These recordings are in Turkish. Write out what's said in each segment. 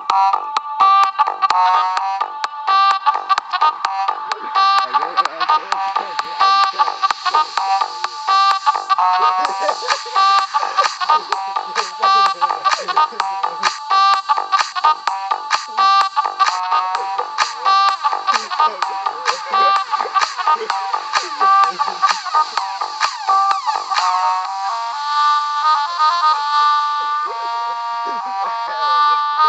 Yeah. 아,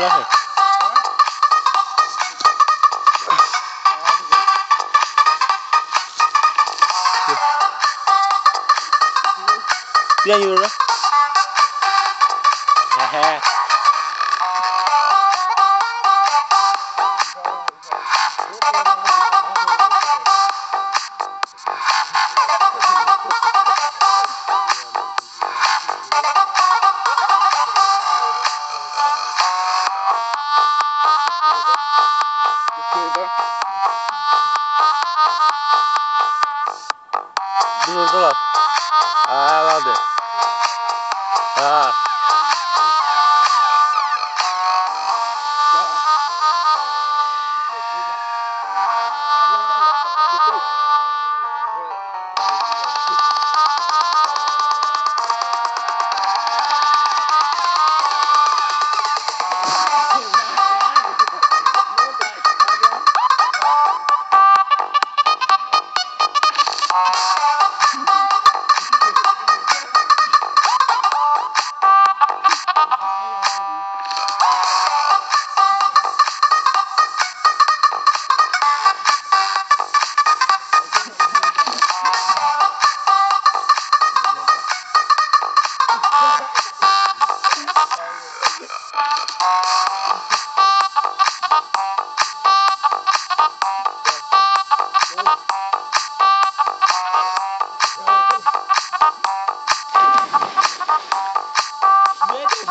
lắm Bien, you know. Aha. Oradalar. Ha vardı. Ha.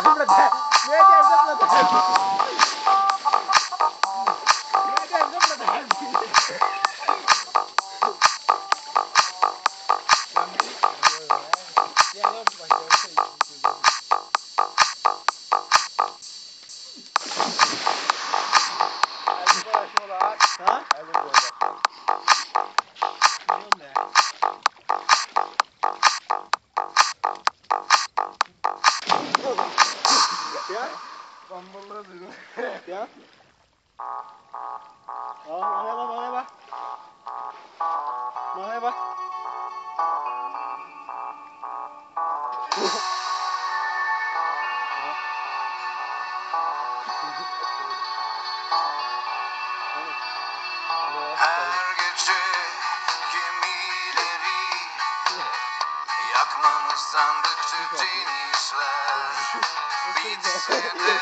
Ha? Ya. Aa, mahaya bak, mahaya bak. Mahaya bak. Sandıkçı cinişler Bitse de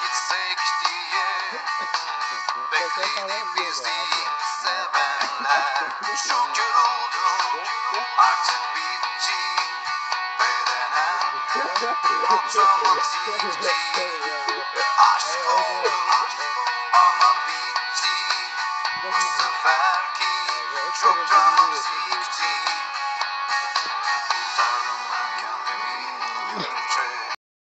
gitsek diye Bekledi bizi sevenler. Çok yoruldum artık bitti. Bedenen otomatikti Aşk oldum ama bitti. Bu seferki çok dramatikti